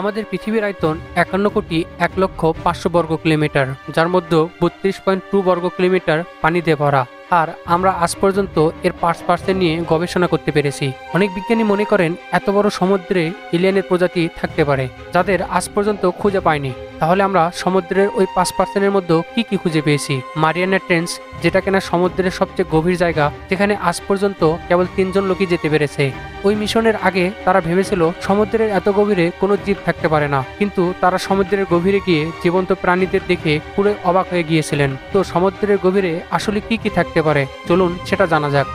আমাদের পৃথিবীর আয়তন একান্ন কোটি এক লক্ষ পাঁচশো বর্গ কিলোমিটার, যার মধ্যে বত্রিশ পয়েন্ট টু বর্গ কিলোমিটার পানিতে ভরা। আর আমরা আজ পর্যন্ত এর পাঁচ পার্সেন্ট নিয়ে গবেষণা করতে পেরেছি। অনেক বিজ্ঞানী মনে করেন, এত বড় সমুদ্রে এলিয়ানের প্রজাতি থাকতে পারে, যাদের আজ পর্যন্ত খুঁজে পায়নি তাহলে আমরা সমুদ্রের ওই পাঁচ পার্সেন্টের মধ্যে কি কি খুঁজে পেয়েছি? মারিয়ানা ট্রেন্স, যেটা কিনা সমুদ্রের সবচেয়ে গভীর জায়গা, যেখানে আজ পর্যন্ত কেবল তিনজন লোকই যেতে পেরেছে। ওই মিশনের আগে তারা ভেবেছিল সমুদ্রের এত গভীরে কোনো জীব থাকতে পারে না। কিন্তু তারা সমুদ্রের গভীরে গিয়ে জীবন্ত প্রাণীদের দেখে পুরো অবাক হয়ে গিয়েছিলেন। তো সমুদ্রের গভীরে আসলে কি কি থাকতে পারে? চলুন সেটা জানা যাক।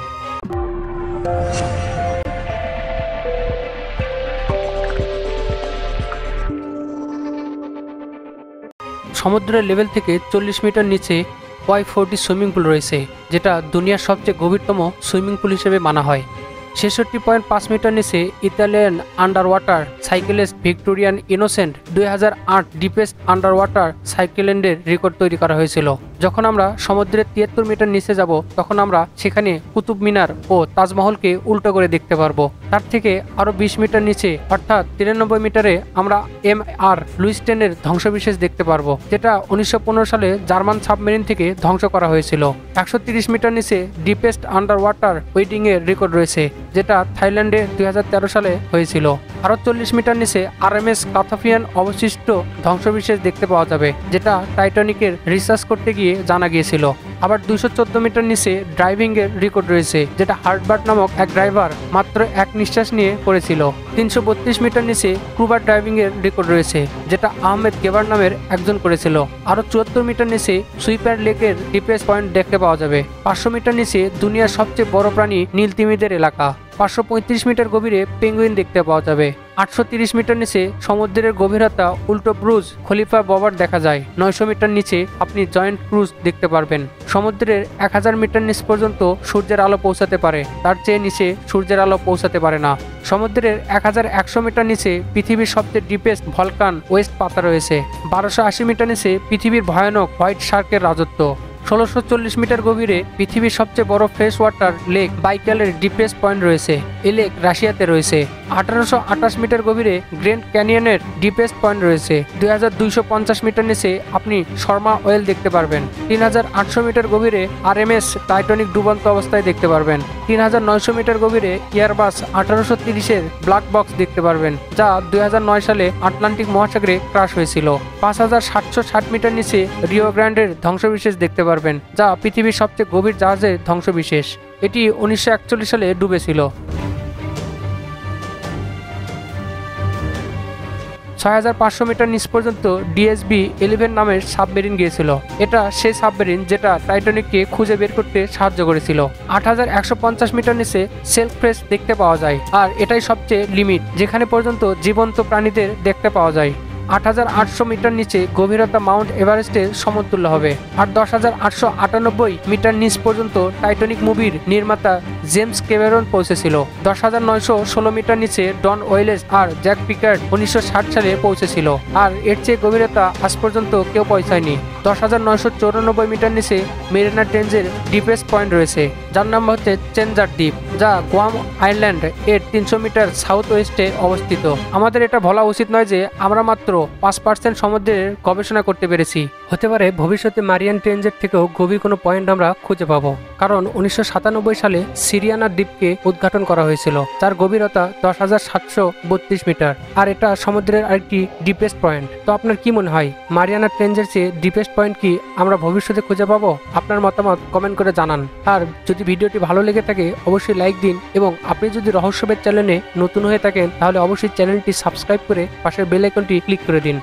সমুদ্রের লেভেল থেকে চল্লিশ মিটার নিচে ওয়াই ফোরটি সুইমিং পুল রয়েছে, যেটা দুনিয়ার সবচেয়ে গভীরতম সুইমিং পুল হিসেবে মানা হয়। ছেষট্টি পয়েন্ট পাঁচ মিটার নিচে Italian under water cyclist Victorian Innocent দুই হাজার আট ডিপেস্ট আন্ডার ওয়াটার সাইকেল্যান্ডের রেকর্ড তৈরি করা হয়েছিল। যখন আমরা সমুদ্রের তিয়াত্তর মিটার নিচে যাব, তখন আমরা সেখানে কুতুব মিনার ও তাজমহলকে উল্টো করে দেখতে পারব। তার থেকে আরও বিশ মিটার নিচে, অর্থাৎ তিরানব্বই মিটারে আমরা এম আর লুইস্টেনের ধ্বংসবিশেষ দেখতে পারব, যেটা উনিশশো পনেরো সালে জার্মান সাবমেরিন থেকে ধ্বংস করা হয়েছিল। একশো মিটার নিচে ডিপেস্ট আন্ডার ওয়াটার ওয়েডিং এর রেকর্ড রয়েছে। যেটা থাইল্যান্ডে দুই হাজার তেরো সালে হয়েছিল। আরও চল্লিশ মিটার নিচে আর এম এস কাথাফিয়ান অবশিষ্ট ধ্বংসবিশেষ দেখতে পাওয়া যাবে, যেটা টাইটানিকের রিসার্চ করতে গিয়ে জানা গিয়েছিল। আবার দুশো মিটার নিচে ড্রাইভিং এর রেকর্ড রয়েছে, যেটা হার্টবার্ট নামক এক ড্রাইভার মাত্র এক নিঃশ্বাস নিয়ে করেছিল তিনশো বত্রিশ মিটার নিচে ক্রুবার ড্রাইভিং এর রেকর্ড রয়েছে, যেটা আহমেদ গেবার নামের একজন করেছিল। আরও চুয়াত্তর মিটার নিচে সুইপার লেকের ডিপেস পয়েন্ট দেখতে পাওয়া যাবে। পাঁচশো মিটার নিচে দুনিয়ার সবচেয়ে বড় প্রাণী নীলতিমিদের এলাকা। পাঁচশো পঁয়ত্রিশ মিটার গভীরে পেঙ্গুইন দেখতে পাওয়া যাবে। আটশো মিটার নিচে সমুদ্রের গভীরতা উল্টো ব্রুজ খলিফা ববার দেখা যায়। নয়শো মিটার নিচে আপনি জয়েন্ট ক্রুজ দেখতে পারবেন। সমুদ্রের এক হাজার মিটার নিচ পর্যন্ত সূর্যের আলো পৌঁছাতে পারে। তার চেয়ে নিচে সূর্যের আলো পৌঁছাতে পারে না। সমুদ্রের এক হাজার একশো মিটার নিচে পৃথিবীর সবচেয়ে ডিপেস্ট ভলকান ওয়েস্ট পাতা রয়েছে। বারোশো আশি মিটার নিচে পৃথিবীর ভয়ানক হোয়াইট শার্কের রাজত্ব। ষোলোশো মিটার গভীরে পৃথিবীর সবচেয়ে বড় ফ্রেশ ওয়াটার লেক বাইকালের ডিপেস্ট পয়েন্ট রয়েছে। এই লেক রাশিয়াতে রয়েছে। আঠারোশো আঠাশ মিটার গভীরে গ্র্যান্ড ক্যানিয়নের ডিপেস্ট পয়েন্ট রয়েছে। দুই হাজার দুইশো পঞ্চাশ মিটার নিচে আপনি শর্মা ওয়েল দেখতে পারবেন। তিন হাজার আটশো মিটার গভীরে আর এম এস টাইটনিক ডুবন্ত অবস্থায় দেখতে পারবেন। তিন হাজার নয়শো মিটার গভীরে এয়ারবাস আঠারোশো তিরিশের ব্ল্যাক বক্স দেখতে পারবেন, যা দুই হাজার নয় সালে আটলান্টিক মহাসাগরে ক্রাশ হয়েছিল। পাঁচ হাজার সাতশো ষাট মিটার নিচে রিও গ্র্যান্ডের ধ্বংসবিশেষ দেখতে পারবেন। যা পৃথিবীর সবচেয়ে গভীর জাহাজের ধ্বংসবিশেষ। এটি উনিশশো একচল্লিশ সালে ডুবেছিল। ছয় হাজার পাঁচশো মিটার নিচ পর্যন্ত ডিএসবি ইলেভেন নামের সাবমেরিন গিয়েছিল। এটা সেই সাবমেরিন যেটা টাইটানিককে খুঁজে বের করতে সাহায্য করেছিল। আট হাজার একশো পঞ্চাশ মিটার নিচে সেলফ ফ্রেশ দেখতে পাওয়া যায়, আর এটাই সবচেয়ে লিমিট, যেখানে পর্যন্ত জীবন্ত প্রাণীদের দেখতে পাওয়া যায়। আট হাজার আটশো মিটার নিচে গভীরতা মাউন্ট এভারেস্টের সমতুল্য হবে। আর দশ হাজার আটশো আটানব্বই মিটার নিচ পর্যন্ত টাইটানিক মুভির নির্মাতা জেমস ক্যামেরন পৌঁছেছিল। দশ হাজার নয়শো ষোলো মিটার নিচে ডন ওয়েলেস আর জ্যাক পিকার্ড উনিশশো ষাট সালে পৌঁছেছিল। আর এর চেয়ে গভীরতা আজ পর্যন্ত কেউ পৌঁছায়নি। দশ হাজার নয়শো চৌরানব্বই মিটার নিচে মেরিনা ট্রেঞ্জের ডিপেস্ট পয়েন্ট রয়েছে, যার নাম হচ্ছে চেঞ্জার দ্বীপ, যা গোয়াম আইল্যান্ড এর তিনশো মিটার সাউথ ওয়েস্টে অবস্থিত। আমাদের এটা বলা উচিত নয় যে আমরা মাত্র পাঁচ পার্সেন্ট সমুদ্রের গবেষণা করতে পেরেছি। হতে পারে ভবিষ্যতে মারিয়ান ট্রেঞ্জের থেকেও গভীর কোনো পয়েন্ট আমরা খুঁজে পাবো। কারণ উনিশশো সাতানব্বই সালে সিরিয়ানা দ্বীপকে উদ্ঘাটন করা হয়েছিল। তার গভীরতা দশ হাজার সাতশো বত্রিশ মিটার। আর এটা সমুদ্রের আরেকটি ডিপেস্ট পয়েন্ট। তো আপনার কি মনে হয়, মারিয়ানা ট্রেঞ্জের চেয়ে ডিপেস্ট পয়েন্ট কি আমরা ভবিষ্যতে খুঁজে পাবো? আপনার মতামত কমেন্ট করে জানান। আর যদি ভিডিওটি ভালো লেগে থাকে, অবশ্যই লাইক দিন এবং আপনি যদি রহস্যবেদ চ্যানেলে নতুন হয়ে থাকেন, তাহলে অবশ্যই চ্যানেলটি সাবস্ক্রাইব করে পাশের বেল আইকনটি ক্লিক করে দিন।